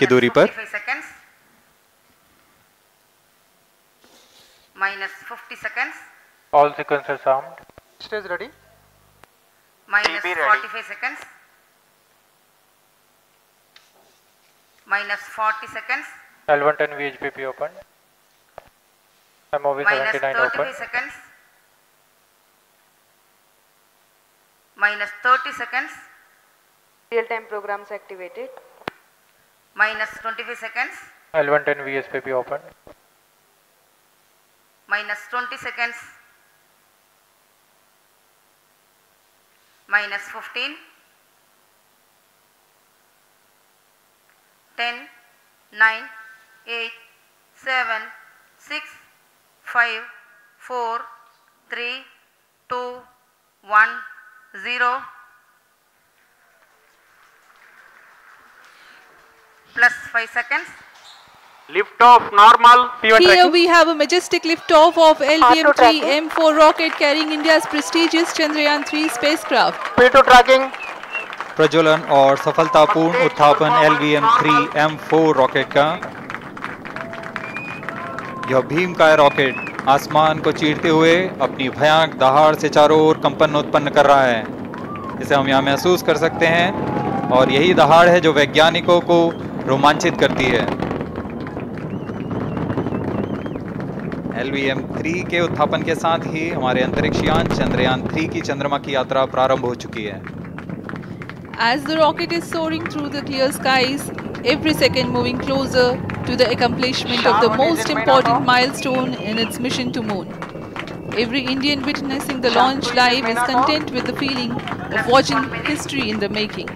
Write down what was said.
की दूरी पर Minus 50 seconds. All sequences armed. Stage ready. Minus TB ready. seconds. Minus 40 seconds. L110 VHPP open. MOV Minus 79 open. 33 seconds. Minus 30 seconds. Real-time programs activated. Minus 25 seconds. L110 VSPP open. Minus 20 seconds. Minus 15. 10, 9, 8, 7, 6, 5, 4, 3, 2, 1, 0. Plus 5 seconds. Lift off normal. P1 Here tracking. we have a majestic liftoff of LVM-3 M4 rocket carrying India's prestigious Chandrayaan-3 spacecraft. P2 tracking. प्रज्वलन और सफलतापूर्ण उत्थापन L V M three M four rocket का यह भीम का rocket आसमान को चीरते हुए अपनी भयानक दहाड़ से चारों ओर कंपन उत्पन्न कर रहा है इसे हम यहाँ महसूस कर सकते हैं और यही दहाड़ है जो वैज्ञानिकों को रोमांचित करती है एल थ्री के उत्थापन के साथ ही हमारे अंतरिक्ष यान चंद्रयान थ्री की चंद्रमा की यात्रा प्रारंभ हो चुकी है As the rocket is soaring through the clear skies, every second moving closer to the accomplishment of the most important milestone in its mission to moon. Every Indian witnessing the launch live is content with the feeling of watching history in the making.